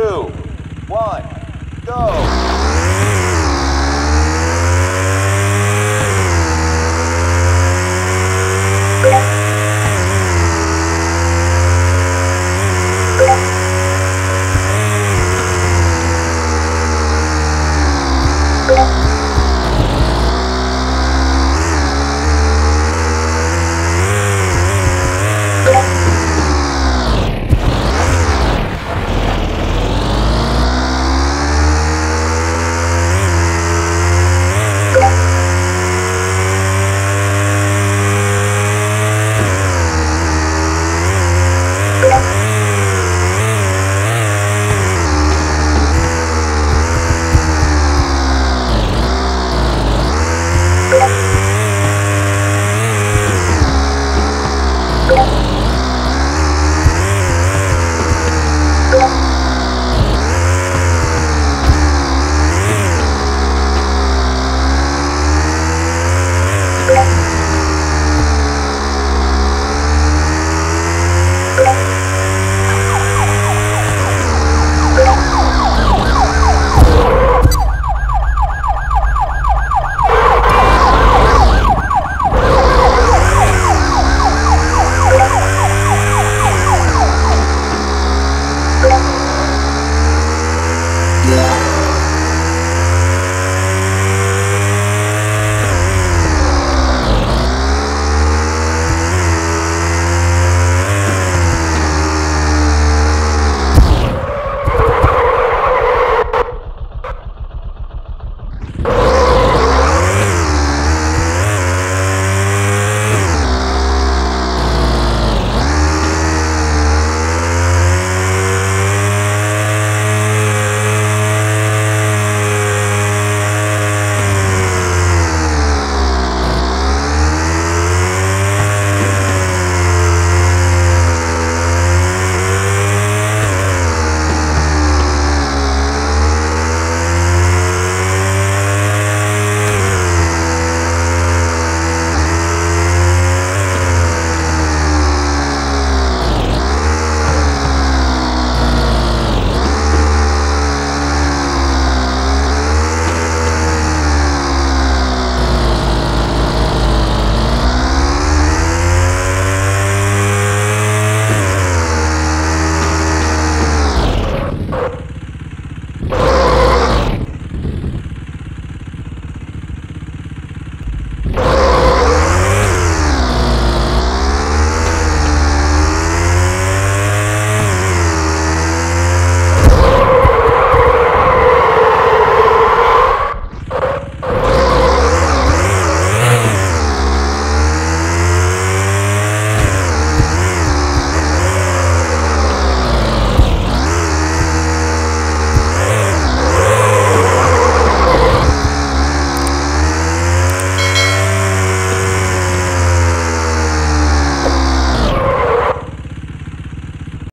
two, one, go. Yeah. Bye.